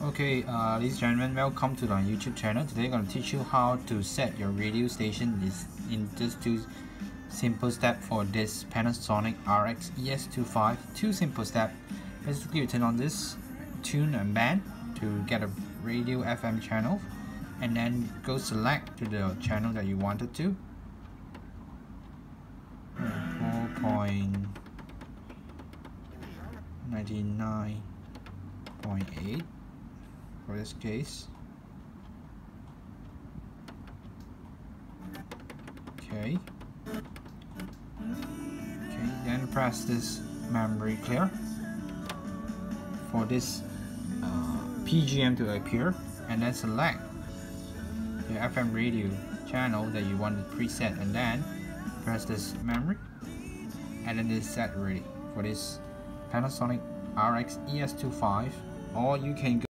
Okay, uh, ladies and gentlemen, welcome to my YouTube channel. Today I'm going to teach you how to set your radio station in just two simple steps for this Panasonic RX ES25. Two simple steps. Basically, you turn on this tune and band to get a radio FM channel and then go select to the channel that you wanted to. 4.99.8 for this case. Okay. Okay, then press this memory clear for this uh, PGM to appear and then select the FM radio channel that you want to preset and then press this memory and then it's set ready for this Panasonic RX ES25 or you can go